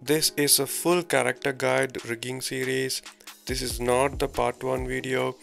This is a full character guide rigging series. This is not the part 1 video.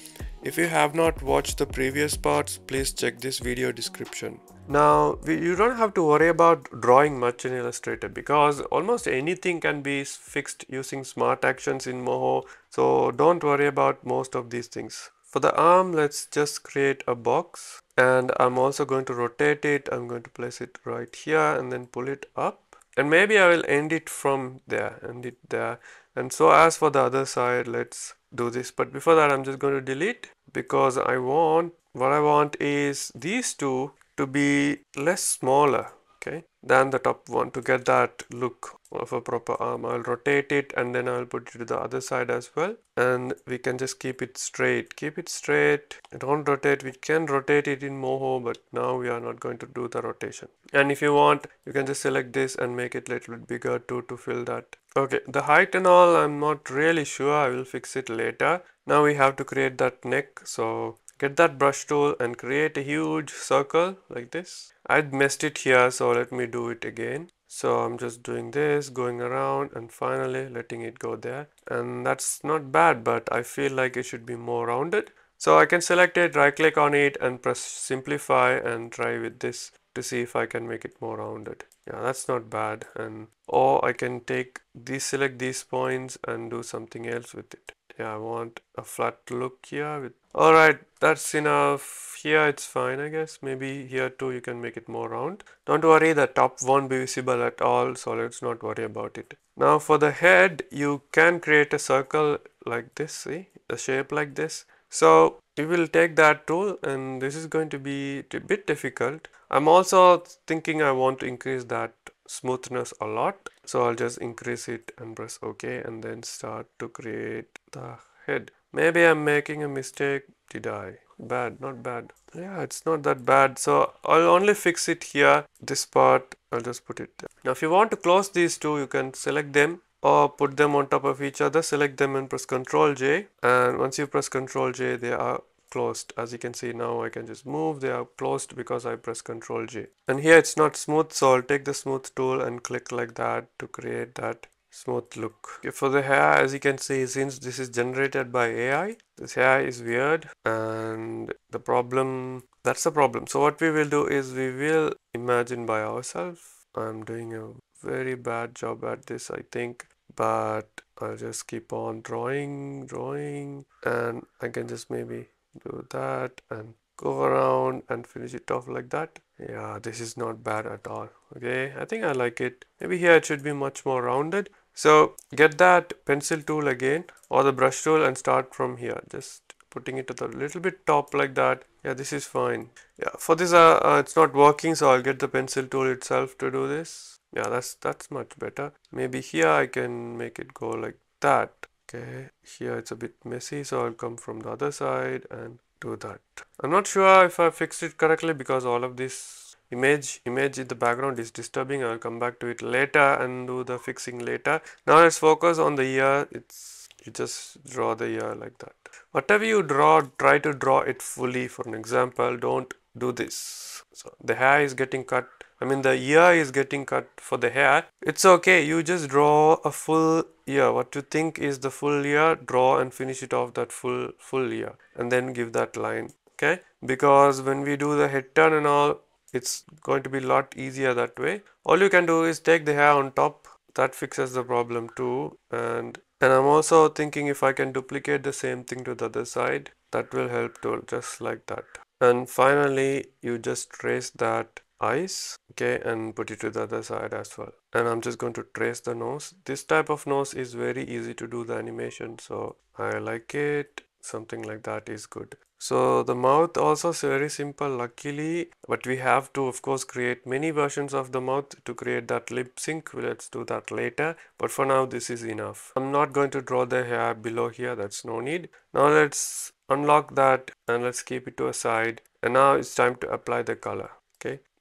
If you have not watched the previous parts, please check this video description. Now, you don't have to worry about drawing much in Illustrator because almost anything can be fixed using smart actions in Moho. So don't worry about most of these things. For the arm, let's just create a box and I'm also going to rotate it. I'm going to place it right here and then pull it up and maybe I will end it from there end it there. And so as for the other side let's do this. But before that I'm just going to delete because I want what I want is these two to be less smaller okay. The top one to get that look of a proper arm I'll rotate it and then I'll put it to the other side as well. And we can just keep it straight. Keep it straight. Don't rotate. We can rotate it in moho but now we are not going to do the rotation. And if you want you can just select this and make it a little bit bigger too to fill that. Okay. The height and all I'm not really sure. I will fix it later. Now we have to create that neck. So get that brush tool and create a huge circle like this I'd messed it here so let me do it again. So I'm just doing this going around and finally letting it go there. And that's not bad but I feel like it should be more rounded. So I can select it right click on it and press simplify and try with this to see if I can make it more rounded. Yeah that's not bad. And or I can take these select these points and do something else with it yeah I want a flat look here with all right that's enough. Here it's fine I guess. Maybe here too you can make it more round. Don't worry the top won't be visible at all so let's not worry about it. Now for the head you can create a circle like this see? A shape like this. So we will take that tool and this is going to be a bit difficult. I'm also thinking I want to increase that smoothness a lot. So I'll just increase it and press OK and then start to create the head. Maybe I'm making a mistake. Did I? Bad not bad. Yeah it's not that bad. So I'll only fix it here. This part I'll just put it there. now if you want to close these two you can select them or put them on top of each other. Select them and press ctrl J. And once you press ctrl J they are closed. As you can see now I can just move. They are closed because I press ctrl J and here it's not smooth so I'll take the smooth tool and click like that to create that smooth look. Okay, for the hair as you can see since this is generated by AI this hair is weird. And the problem that's the problem. So what we will do is we will imagine by ourselves. I'm doing a very bad job at this I think. But I'll just keep on drawing drawing. And I can just maybe do that and go around and finish it off like that. Yeah this is not bad at all okay? I think i like it. Maybe here it should be much more rounded. So get that pencil tool again or the brush tool and start from here. Just putting it to the little bit top like that. Yeah this is fine. Yeah for this uh, uh, it's not working so i'll get the pencil tool itself to do this. Yeah that's that's much better. Maybe here i can make it go like that okay here it's a bit messy so I'll come from the other side and do that. I'm not sure if I fixed it correctly because all of this image image in the background is disturbing. I'll come back to it later and do the fixing later. Now let's focus on the ear it's you just draw the ear like that. Whatever you draw try to draw it fully. For an example don't do this. So the hair is getting cut I mean the ear is getting cut for the hair. It's okay. You just draw a full ear. What you think is the full ear draw and finish it off that full full ear and then give that line okay? Because when we do the head turn and all it's going to be a lot easier that way. All you can do is take the hair on top. That fixes the problem too. And and I'm also thinking if I can duplicate the same thing to the other side that will help too just like that. And finally you just trace that eyes okay and put it to the other side as well. And I'm just going to trace the nose. This type of nose is very easy to do the animation so I like it. Something like that is good. So the mouth also is very simple luckily. But we have to of course create many versions of the mouth to create that lip sync. Let's do that later. But for now this is enough. I'm not going to draw the hair below here. That's no need. Now let's unlock that and let's keep it to a side. And now it's time to apply the color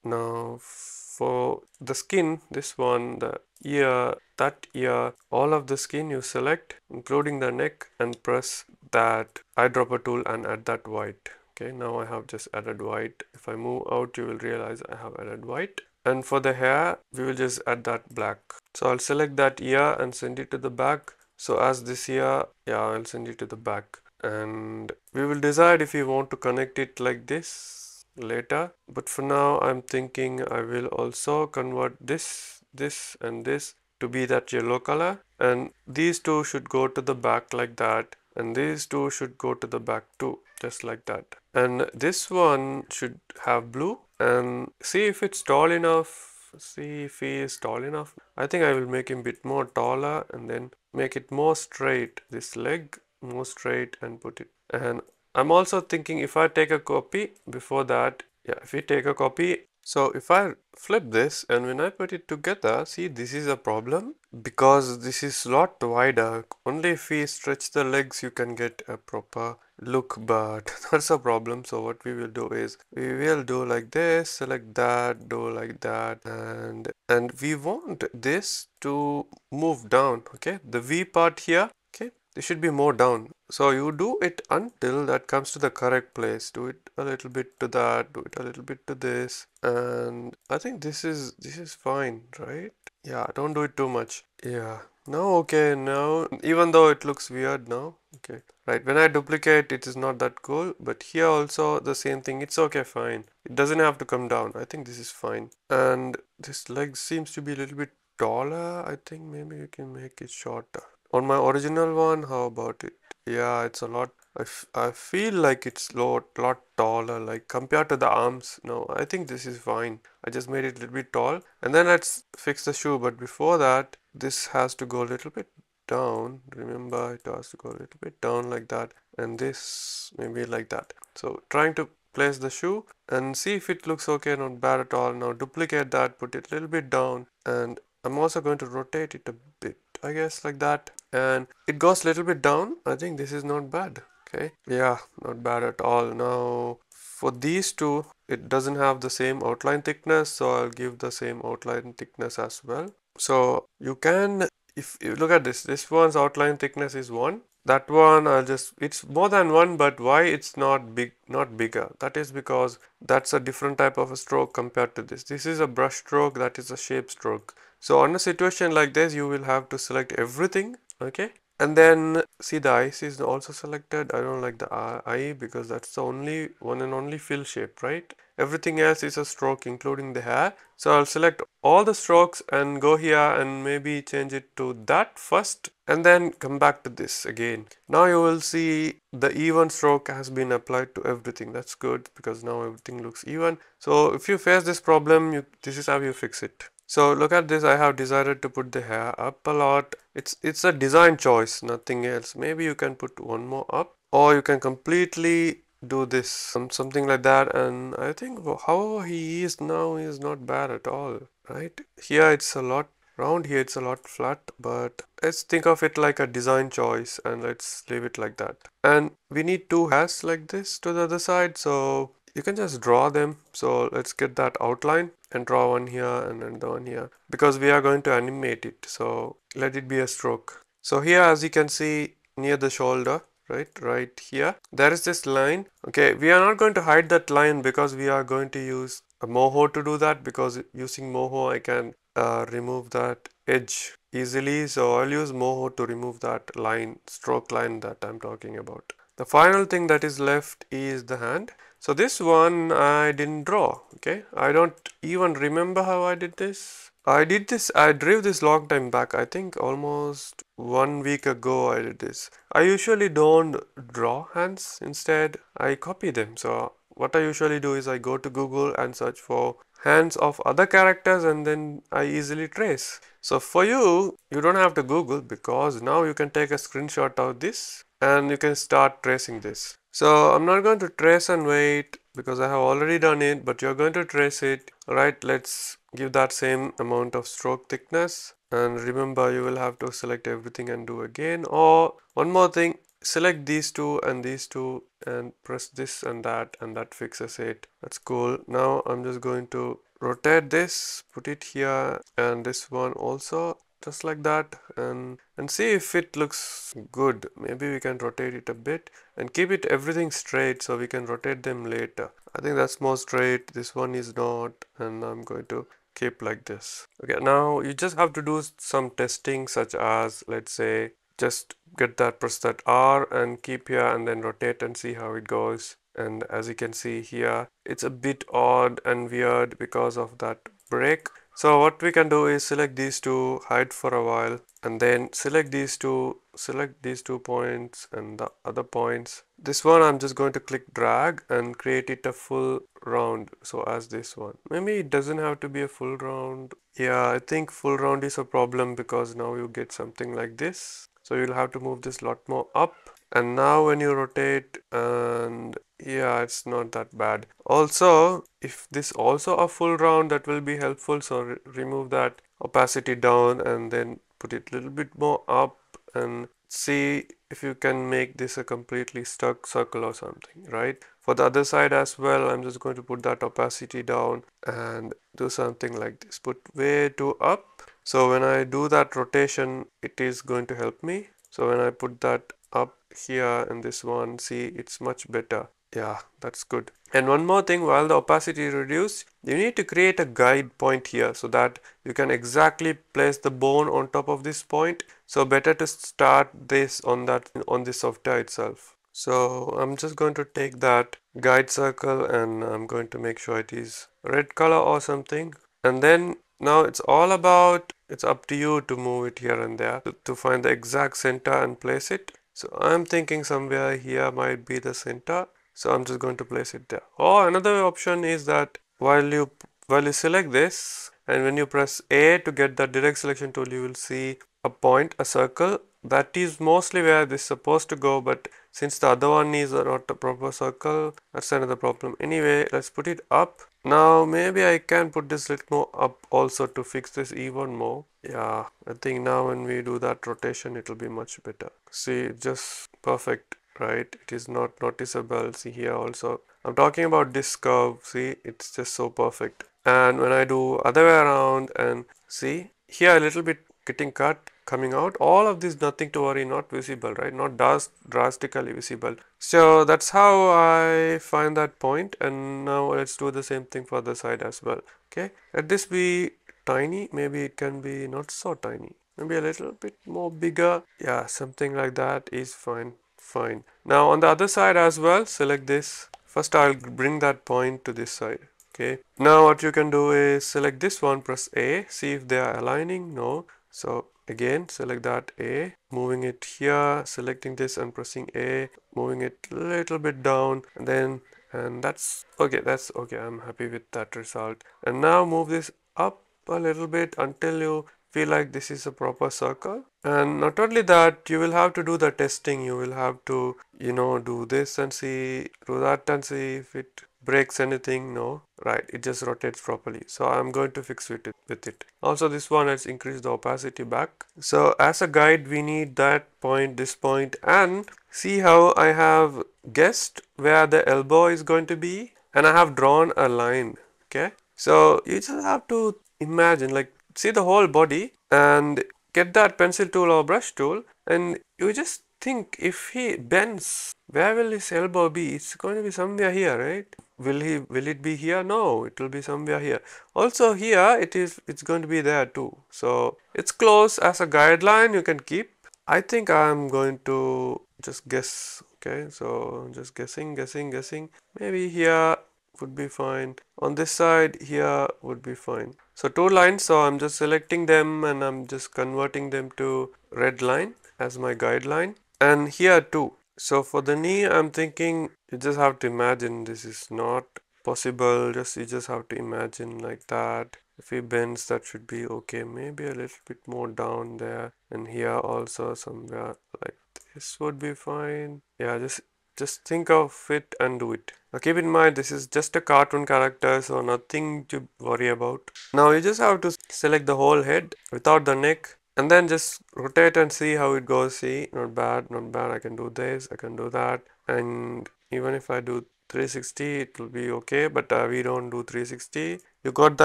now for the skin this one the ear that ear all of the skin you select including the neck and press that eyedropper tool and add that white. Okay now I have just added white. If I move out you will realize I have added white. And for the hair we will just add that black. So I'll select that ear and send it to the back. So as this ear yeah I'll send it to the back. And we will decide if we want to connect it like this later but for now I'm thinking I will also convert this this and this to be that yellow color. And these two should go to the back like that and these two should go to the back too just like that. And this one should have blue. And see if it's tall enough see if he is tall enough. I think I will make him a bit more taller and then make it more straight this leg more straight and put it. And I'm also thinking if I take a copy before that yeah if we take a copy so if I flip this and when I put it together see this is a problem because this is lot wider. Only if we stretch the legs you can get a proper look but that's a problem. So what we will do is we will do like this select that do like that and and we want this to move down okay? The v part here okay this should be more down. So you do it until that comes to the correct place. Do it a little bit to that do it a little bit to this. And i think this is this is fine right? Yeah don't do it too much. Yeah. Now okay now even though it looks weird now okay. Right when I duplicate it is not that cool. But here also the same thing. It's okay fine. It doesn't have to come down. I think this is fine. And this leg seems to be a little bit taller. I think maybe you can make it shorter on my original one how about it? Yeah it's a lot I, I feel like it's lot lot taller like compared to the arms. No I think this is fine. I just made it a little bit tall. And then let's fix the shoe but before that this has to go a little bit down. Remember it has to go a little bit down like that and this maybe like that. So trying to place the shoe and see if it looks okay not bad at all. Now duplicate that put it a little bit down and I'm also going to rotate it a bit I guess like that and it goes a little bit down. I think this is not bad okay? Yeah not bad at all. Now for these two it doesn't have the same outline thickness so I'll give the same outline thickness as well. So you can if you look at this this one's outline thickness is 1 that one I'll just it's more than 1 but why it's not big not bigger? That is because that's a different type of a stroke compared to this. This is a brush stroke that is a shape stroke. So on a situation like this you will have to select everything okay. And then see the ice is also selected. I don't like the uh, eye because that's the only one and only fill shape right? Everything else is a stroke including the hair. So I'll select all the strokes and go here and maybe change it to that first and then come back to this again. Now you will see the even stroke has been applied to everything. That's good because now everything looks even. So if you face this problem you this is how you fix it so look at this I have decided to put the hair up a lot. It's it's a design choice nothing else. Maybe you can put one more up or you can completely do this some, something like that. And I think how he is now is not bad at all right? Here it's a lot round here it's a lot flat but let's think of it like a design choice and let's leave it like that. And we need two hairs like this to the other side so you can just draw them. So let's get that outline and draw one here and another one here. Because we are going to animate it so let it be a stroke. So here as you can see near the shoulder right right here there is this line. Okay we are not going to hide that line because we are going to use a moho to do that because using moho I can uh, remove that edge easily. So I'll use moho to remove that line stroke line that I'm talking about. The final thing that is left is the hand so this one I didn't draw okay? I don't even remember how I did this. I did this I drew this long time back. I think almost one week ago I did this. I usually don't draw hands. Instead I copy them. So what I usually do is I go to Google and search for hands of other characters and then I easily trace. So for you you don't have to Google because now you can take a screenshot of this and you can start tracing this so I'm not going to trace and wait because I have already done it but you're going to trace it. Right let's give that same amount of stroke thickness and remember you will have to select everything and do again. Or one more thing select these two and these two and press this and that and that fixes it. That's cool. Now I'm just going to rotate this put it here and this one also just like that and and see if it looks good. Maybe we can rotate it a bit and keep it everything straight so we can rotate them later. I think that's more straight. This one is not and I'm going to keep like this. Okay now you just have to do some testing such as let's say just get that press that R and keep here and then rotate and see how it goes. And as you can see here it's a bit odd and weird because of that break so what we can do is select these two hide for a while and then select these two select these two points and the other points. This one I'm just going to click drag and create it a full round. So as this one. Maybe it doesn't have to be a full round. Yeah I think full round is a problem because now you get something like this. So you'll have to move this lot more up and now when you rotate and yeah it's not that bad. Also if this also a full round that will be helpful. So re remove that opacity down and then put it a little bit more up and see if you can make this a completely stuck circle or something right? For the other side as well I'm just going to put that opacity down and do something like this. Put way too up. So when I do that rotation it is going to help me. So when I put that up here and this one. See it's much better. Yeah that's good. And one more thing while the opacity is reduced you need to create a guide point here so that you can exactly place the bone on top of this point. So better to start this on that on the software itself. So I'm just going to take that guide circle and I'm going to make sure it is red color or something. And then now it's all about it's up to you to move it here and there to, to find the exact center and place it so I'm thinking somewhere here might be the center. So I'm just going to place it there. Or another option is that while you while you select this and when you press A to get the direct selection tool you will see a point, a circle that is mostly where this is supposed to go but since the other one is not a proper circle that's another problem anyway let's put it up now maybe I can put this little more up also to fix this even more. Yeah I think now when we do that rotation it will be much better. See just perfect right? It is not noticeable. See here also I'm talking about this curve. See it's just so perfect. And when I do other way around and see here a little bit getting cut coming out all of this nothing to worry not visible right? Not dust drastically visible. So that's how I find that point and now let's do the same thing for the side as well okay? Let this be tiny maybe it can be not so tiny maybe a little bit more bigger. Yeah something like that is fine fine. Now on the other side as well select this. First I'll bring that point to this side okay? Now what you can do is select this one press a see if they are aligning. No. So again select that a moving it here selecting this and pressing a moving it a little bit down and then and that's okay that's okay i'm happy with that result. And now move this up a little bit until you feel like this is a proper circle. And not only that you will have to do the testing. You will have to you know do this and see do that and see if it breaks anything no right it just rotates properly. So i'm going to fix it with it. Also this one has increased the opacity back. So as a guide we need that point this point and see how i have guessed where the elbow is going to be and i have drawn a line okay? So you just have to imagine like see the whole body and get that pencil tool or brush tool and you just think if he bends where will his elbow be? It's going to be somewhere here right will he will it be here? No it will be somewhere here. Also here it is it's going to be there too. So it's close as a guideline you can keep. I think i'm going to just guess okay? So just guessing guessing guessing. Maybe here would be fine. On this side here would be fine. So two lines so i'm just selecting them and i'm just converting them to red line as my guideline. And here too so for the knee, I'm thinking you just have to imagine this is not possible. Just you just have to imagine like that. If he bends, that should be okay. Maybe a little bit more down there, and here also somewhere like this would be fine. Yeah, just just think of it and do it. Now keep in mind this is just a cartoon character so nothing to worry about. Now you just have to select the whole head without the neck and then just rotate and see how it goes. See not bad not bad. I can do this I can do that. And even if I do 360 it will be okay. But uh, we don't do 360 you got the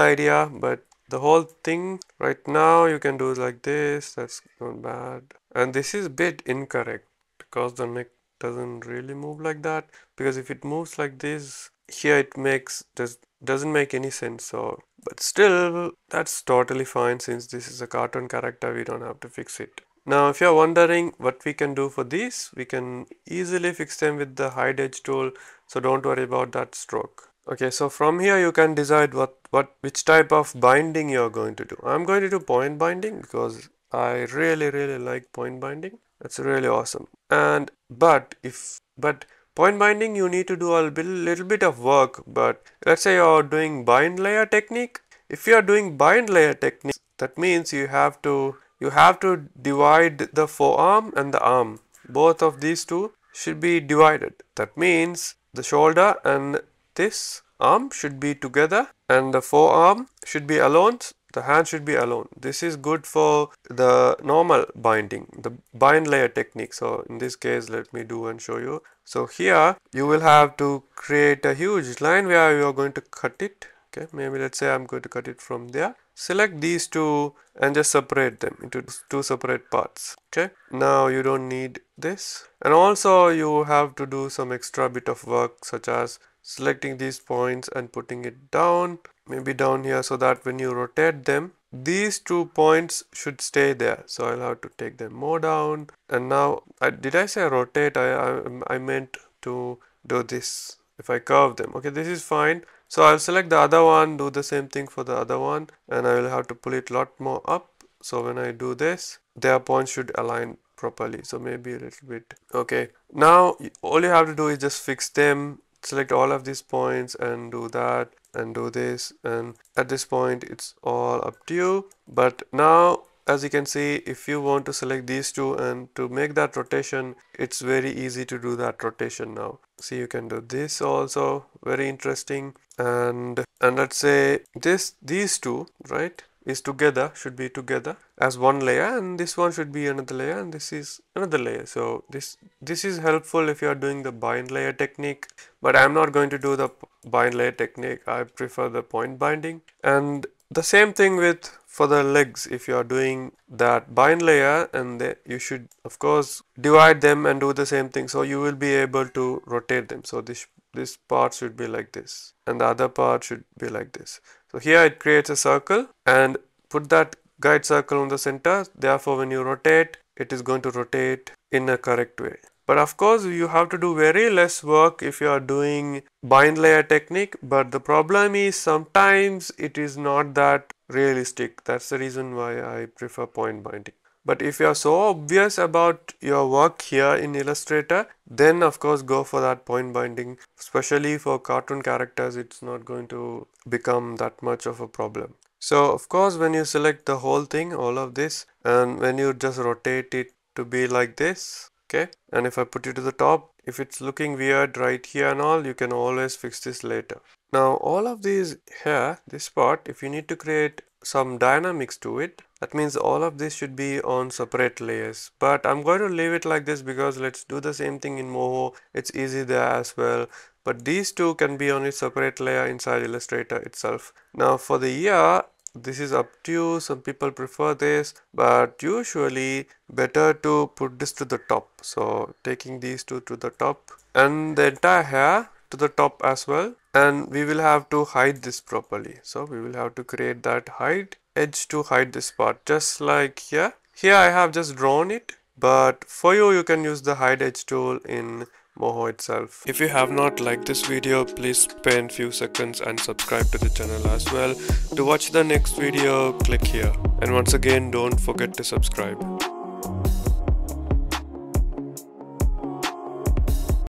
idea but the whole thing right now you can do like this. That's not bad. And this is a bit incorrect because the neck doesn't really move like that. Because if it moves like this here it makes this doesn't make any sense. So but still that's totally fine since this is a cartoon character we don't have to fix it. Now if you're wondering what we can do for these we can easily fix them with the hide edge tool so don't worry about that stroke. Okay so from here you can decide what what which type of binding you're going to do. I'm going to do point binding because i really really like point binding. That's really awesome. And but if but point binding you need to do a little bit of work but let's say you're doing bind layer technique. If you are doing bind layer technique that means you have to you have to divide the forearm and the arm. Both of these two should be divided. That means the shoulder and this arm should be together and the forearm should be alone the hand should be alone. This is good for the normal binding the bind layer technique. So in this case let me do and show you. So here you will have to create a huge line where you are going to cut it. Okay maybe let's say i'm going to cut it from there. Select these two and just separate them into two separate parts. Okay now you don't need this? And also you have to do some extra bit of work such as selecting these points and putting it down maybe down here so that when you rotate them these two points should stay there. So I'll have to take them more down. And now I, did I say rotate? I, I, I meant to do this if I curve them. Okay this is fine. So I'll select the other one do the same thing for the other one and I will have to pull it lot more up. So when I do this their points should align properly so maybe a little bit. Okay now all you have to do is just fix them select all of these points and do that and do this and at this point it's all up to you. But now as you can see if you want to select these two and to make that rotation it's very easy to do that rotation now. See you can do this also very interesting. And and let's say this these two right is together should be together as one layer and this one should be another layer and this is another layer. So this this is helpful if you are doing the bind layer technique but i'm not going to do the bind layer technique. I prefer the point binding. And the same thing with for the legs. If you are doing that bind layer and they, you should of course divide them and do the same thing so you will be able to rotate them. So this this part should be like this and the other part should be like this so here it creates a circle and put that guide circle on the center. Therefore, when you rotate, it is going to rotate in a correct way. But of course, you have to do very less work if you are doing bind layer technique. But the problem is sometimes it is not that realistic. That's the reason why I prefer point binding. But if you are so obvious about your work here in Illustrator, then of course go for that point binding. Especially for cartoon characters, it's not going to become that much of a problem. So of course when you select the whole thing, all of this, and when you just rotate it to be like this, okay, and if I put it to the top, if it's looking weird right here and all, you can always fix this later. Now all of these here, this part, if you need to create some dynamics to it, that means all of this should be on separate layers. But I'm going to leave it like this because let's do the same thing in Moho. It's easy there as well. But these two can be on a separate layer inside Illustrator itself. Now for the ear this is up to you. Some people prefer this but usually better to put this to the top. So taking these two to the top and the entire hair to the top as well. And we will have to hide this properly. So we will have to create that hide edge to hide this part just like here here I have just drawn it but for you you can use the hide edge tool in Moho itself. If you have not liked this video please spend few seconds and subscribe to the channel as well. To watch the next video click here and once again don't forget to subscribe.